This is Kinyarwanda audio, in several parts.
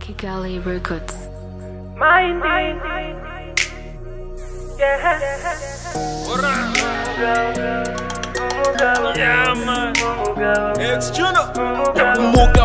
Kigali Records. Mind it. Yeah. Yeah, man. It's Juno.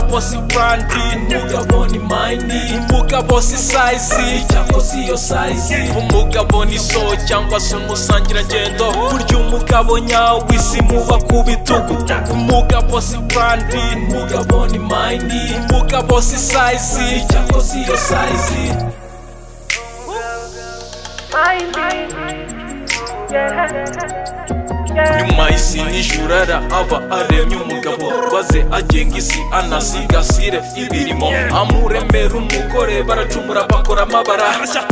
bosi brandi umugabo ni mayini umugabo si sayizi cyangwa si iyo sayizi umugabo ni so cyangwa se umusangirangendo burya umugabo nyawe si muba ku bitugu umugabo si brandi umugabo ni mayini umugabo si sayizi cyangwa si iyo sayizi Mind, nyuma isi n'ijurara aba aremye umugabo baze agenga isi anasigasire ibirimo amuremera umugore baracumura bakora amabara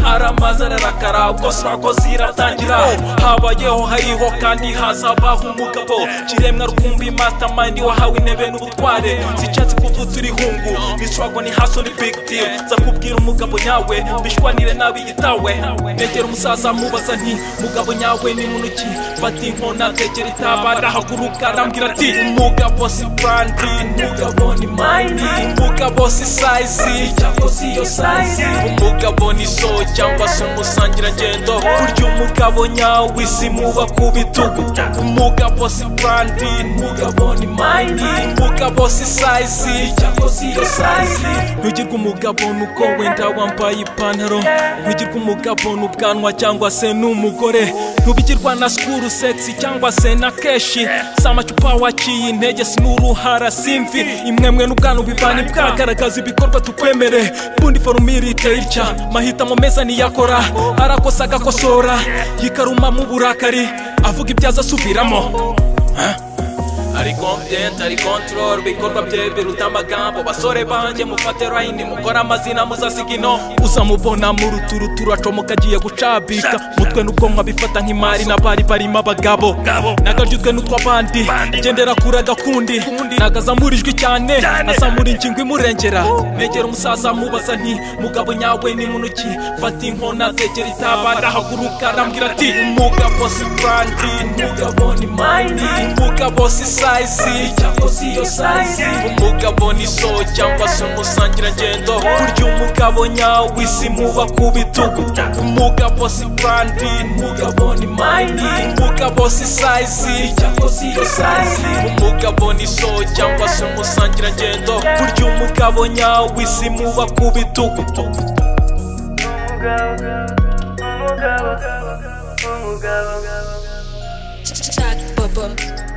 aramaze ararakara ubwo sako ziratangira habayeho hariho kandi hazabaho umugabo kiremwa rukumbi mastermind wahawe intebe n'ubutware sicatsi kuvutsa irihungu bishwagwa ni haso ni big deal zakubwira umugabo nyawe bishwanire nabi yitawe negera umusaza mubaza nti mugabo nyawe ni munuki fata inkona ndegera itaba ndahaguruka arambwira ati umugabo si burandi umugabo ni mayini umugabo si sayizi cyangwa si iyo sayizi umugabo ni so cyangwa se umusangirangendo burya umugabo nyawe si muba ku bitugu umugabo si burandi umugabo ni mayini umugabo si sayizi cyangwa si iyo sayizi ntugirwe umugabo nuko wenda wambaye ipantaro ntugirwe umugabo n'ubwanwa cyangwa se n'umugore ntubigirwa na sikuru sekisi cyangwa mubaze na kenshi si amacupa waciye intege si n'uruhara simvi imwemwe n'ubwanwa bivana bwagaragaza ibikorwa tukwemere bundi forumire iteye itya mahitamo meza ntiyakora arakosa agakosora yikaruma mu burakari avuga ibyo aza asubiramo content ari control bikorwa bye biruta amagambo basore banjye mufate line mukora amazina muzasiga ino uzamubona mu ruturuturu acomoka agiye gucabika mutwe n'ubwonko abifata nk'imari na bari barimo abagabo nagajyutwe n'utw'abandi gendera kure agakundi nagazamurijwe cyane azamura ingingo imurengera negera umusaza mubaza nti mugabo nyawe ni munuki fata inkona zegera itaba arahaguruka arambwira ati umugabo si brandi umugabo ni mani umugabo si size size cyangwa se size umugabo ni so cyangwa se umusangirangendo kurya umugabo nyawe si muba ku bitugu umugabo si brandi umugabo ni mayini umugabo si size cyangwa se size umugabo ni so cyangwa se umusangirangendo kurya umugabo nyawe si muba ku bitugu umugabo umugabo umugabo umugabo umugabo umugabo